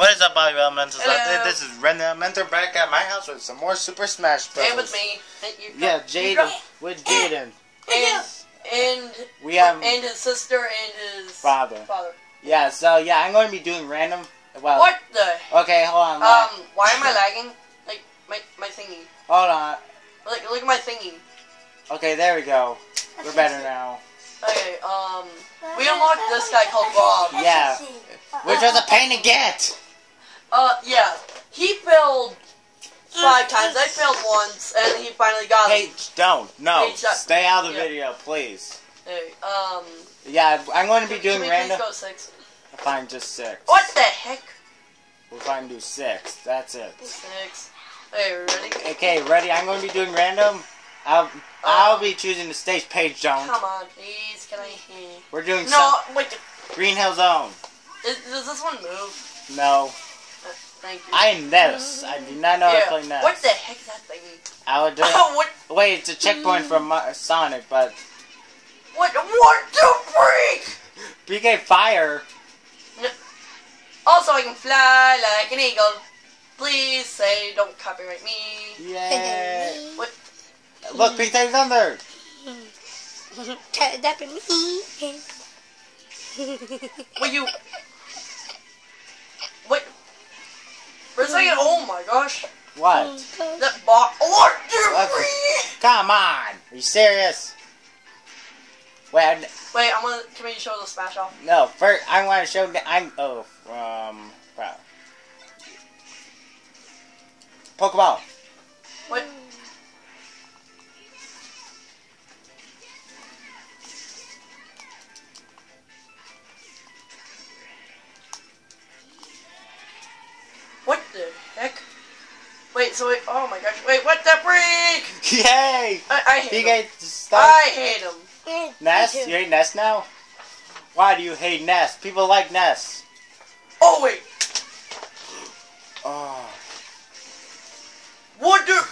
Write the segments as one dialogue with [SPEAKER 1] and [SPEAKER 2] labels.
[SPEAKER 1] What is up, all you elementals?
[SPEAKER 2] Hello.
[SPEAKER 1] This is Ren the Elementor back at my house with some more Super Smash Bros.
[SPEAKER 2] And with me. And
[SPEAKER 1] Yeah, Jaden. With Jaden.
[SPEAKER 2] And, and,
[SPEAKER 1] We have
[SPEAKER 2] and his sister and his
[SPEAKER 1] father.
[SPEAKER 2] father.
[SPEAKER 1] Yeah, so yeah, I'm going to be doing random. Well,
[SPEAKER 2] What the?
[SPEAKER 1] Okay, hold on.
[SPEAKER 2] Um, why am I lagging? Like, my, my thingy.
[SPEAKER 1] hold on.
[SPEAKER 2] Like, look at my thingy.
[SPEAKER 1] Okay, there we go. We're better now.
[SPEAKER 2] Okay, um, we unlocked this guy called Rob.
[SPEAKER 1] Yeah. Which was a pain to get.
[SPEAKER 2] Uh, yeah. He failed five times. I failed once, and he finally got
[SPEAKER 1] Hey,
[SPEAKER 2] it.
[SPEAKER 1] don't. No.
[SPEAKER 2] Hey,
[SPEAKER 1] Stay out of the
[SPEAKER 2] yeah.
[SPEAKER 1] video, please.
[SPEAKER 2] Hey, um,
[SPEAKER 1] Yeah, I'm going to be
[SPEAKER 2] can
[SPEAKER 1] doing
[SPEAKER 2] we
[SPEAKER 1] random.
[SPEAKER 2] go six?
[SPEAKER 1] Fine, just six.
[SPEAKER 2] What the heck?
[SPEAKER 1] We'll fine do six. That's it.
[SPEAKER 2] Six. Hey, ready?
[SPEAKER 1] Okay, ready? I'm going to be doing random. I'll, I'll be choosing the stage page don't.
[SPEAKER 2] Come on, please. Can I hear?
[SPEAKER 1] We're doing
[SPEAKER 2] No,
[SPEAKER 1] some
[SPEAKER 2] wait.
[SPEAKER 1] Green Hill Zone.
[SPEAKER 2] Is, does this one move?
[SPEAKER 1] No.
[SPEAKER 2] Thank you.
[SPEAKER 1] I Ness. I did not know I was playing Ness.
[SPEAKER 2] What the heck is that thing?
[SPEAKER 1] I would do
[SPEAKER 2] Oh, what?
[SPEAKER 1] Wait, it's a checkpoint from Sonic, but
[SPEAKER 2] What? What the freak?
[SPEAKER 1] PK Fire.
[SPEAKER 2] Also, I can fly like an eagle. Please say don't copyright me.
[SPEAKER 1] Yeah.
[SPEAKER 2] What?
[SPEAKER 1] Look, PK Thunder.
[SPEAKER 3] That be me.
[SPEAKER 2] Will you? Second, oh my gosh.
[SPEAKER 1] What?
[SPEAKER 2] Oh, that box. Oh, what the
[SPEAKER 1] What? Come on. Are you serious? Wait, I,
[SPEAKER 2] Wait, I'm gonna. Can we show the smash off?
[SPEAKER 1] no. First, I want to show. the- I'm oh um, from crap. Pokeball.
[SPEAKER 2] What? What Wait, so wait, oh my gosh, wait, what the freak?
[SPEAKER 1] Yay!
[SPEAKER 2] I, I hate him.
[SPEAKER 1] BK stop.
[SPEAKER 2] I hate him.
[SPEAKER 1] Mm, Ness? You hate Ness now? Why do you hate Ness? People like Ness.
[SPEAKER 2] Oh wait,
[SPEAKER 1] Oh.
[SPEAKER 2] what the?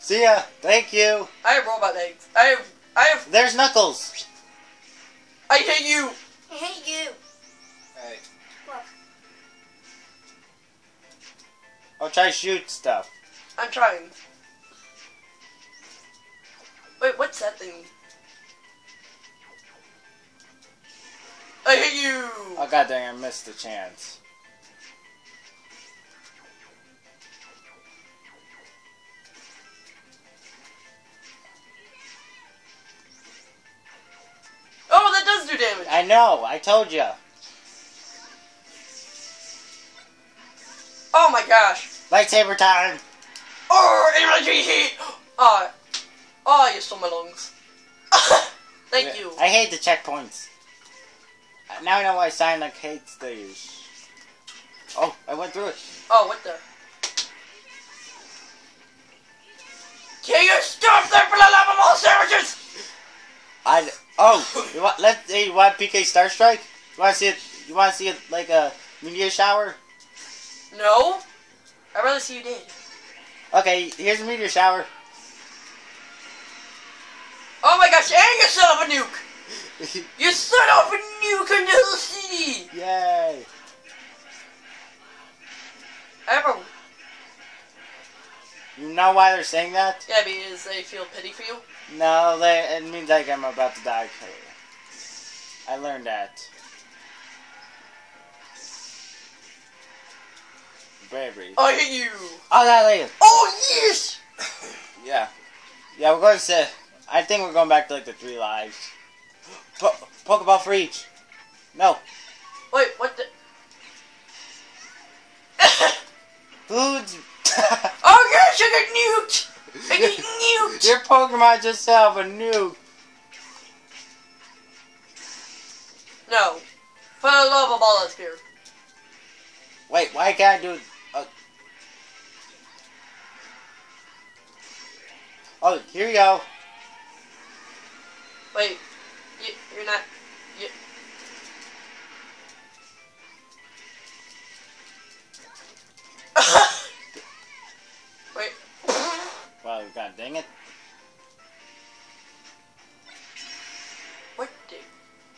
[SPEAKER 1] See ya. Thank you.
[SPEAKER 2] I have robot legs. I have, I have,
[SPEAKER 1] There's Knuckles.
[SPEAKER 2] I hate you.
[SPEAKER 3] I hate you.
[SPEAKER 1] Hey. I'll try shoot stuff.
[SPEAKER 2] I'm trying. Wait, what's that thing? I hit you.
[SPEAKER 1] Oh god dang, I missed the chance.
[SPEAKER 2] Oh, that does do damage.
[SPEAKER 1] I know, I told ya.
[SPEAKER 2] Oh my gosh.
[SPEAKER 1] Lightsaber time.
[SPEAKER 2] Oh, energy heat. Oh, oh, you stole my lungs. Thank you.
[SPEAKER 1] I hate the checkpoints. Uh, Now I know why Sonic hates these. Oh, I went through it.
[SPEAKER 2] Oh, what the? Can you stop that for the love of all sandwiches?
[SPEAKER 1] I oh, you want let hey, you want PK Star Strike? You want to see it? You want to see it like a meteor shower?
[SPEAKER 2] No. I'd rather see you dead.
[SPEAKER 1] Okay, here's a meteor shower.
[SPEAKER 2] Oh my gosh, and you set off a nuke. You set off a nuke in the city.
[SPEAKER 1] Yay!
[SPEAKER 2] I have a
[SPEAKER 1] You know why they're saying that?
[SPEAKER 2] yeah, because they feel pity for you.
[SPEAKER 1] No, they, it means like I'm about to die. I learned that. Bravery.
[SPEAKER 2] I hate you.
[SPEAKER 1] Oh, that lady.
[SPEAKER 2] Oh yes.
[SPEAKER 1] Yeah. Yeah, we're going to say. I think we're going back to like the three lives. Po- Pokeball for each. No.
[SPEAKER 2] Wait, what the?
[SPEAKER 1] Foods.
[SPEAKER 2] oh gosh, I got nuked. I get nuked.
[SPEAKER 1] Your Pokemon just have a nuke.
[SPEAKER 2] No. For the love of all that's here.
[SPEAKER 1] Wait, why can't I do? Oh, here you go.
[SPEAKER 2] Wait, you, you're not. You, Wait.
[SPEAKER 1] Well, god dang it.
[SPEAKER 2] What the?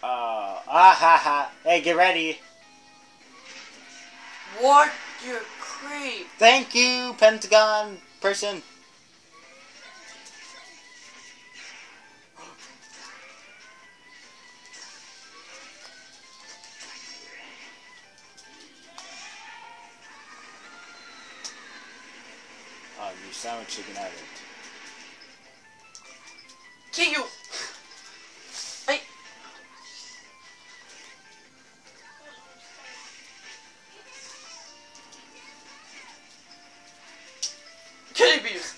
[SPEAKER 1] Uh, ah ha ha. Hey, get ready.
[SPEAKER 2] What you creep?
[SPEAKER 1] Thank you, Pentagon person. You sound chicken addict.
[SPEAKER 2] Kill you! Hey! Kitty bees!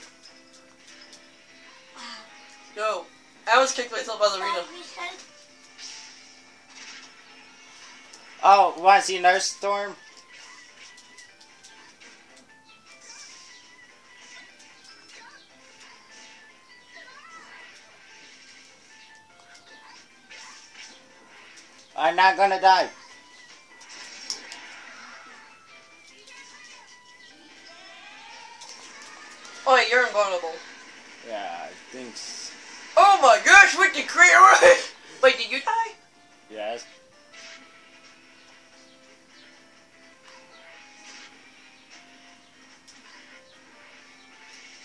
[SPEAKER 2] Yo, I was kicked myself out of the arena.
[SPEAKER 1] Oh, want to see another storm? I'm not gonna die.
[SPEAKER 2] Oh wait, you're invulnerable.
[SPEAKER 1] Yeah, I think. s-
[SPEAKER 2] Oh my gosh, what the creep? Wait, did you die?
[SPEAKER 1] Yes.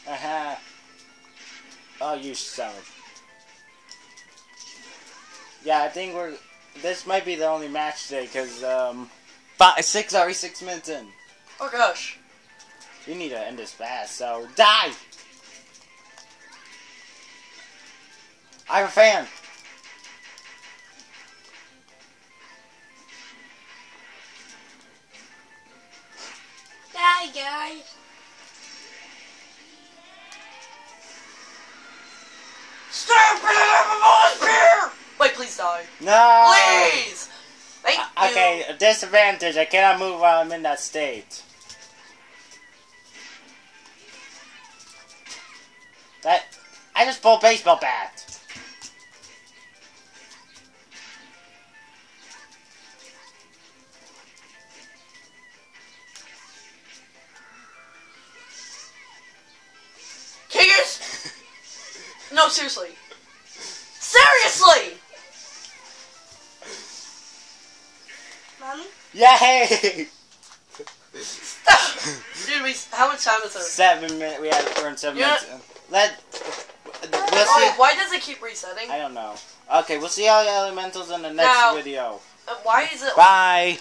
[SPEAKER 1] Aha. Oh, you son Yeah, I think we're. This might be the only match today because um, five, six already six minutes in.
[SPEAKER 2] Oh gosh.
[SPEAKER 1] You need to end this fast. So die. I'm a fan.
[SPEAKER 3] Die, guys.
[SPEAKER 1] No.
[SPEAKER 2] Please! Thank you.
[SPEAKER 1] Okay, disadvantage. I cannot move while I'm in that state. That I just pulled baseball bat.
[SPEAKER 2] Kickers? No, seriously. Seriously!
[SPEAKER 1] Yay!
[SPEAKER 2] Dude, we, how much time is there?
[SPEAKER 1] seven minutes. We had we're in seven
[SPEAKER 2] Yeah.
[SPEAKER 1] minutes. Let. We'll see.
[SPEAKER 2] why does it keep resetting?
[SPEAKER 1] I don't know. Okay, we'll see all the elementals in the next
[SPEAKER 2] Now-
[SPEAKER 1] video.
[SPEAKER 2] Uh, why is it
[SPEAKER 1] Bye.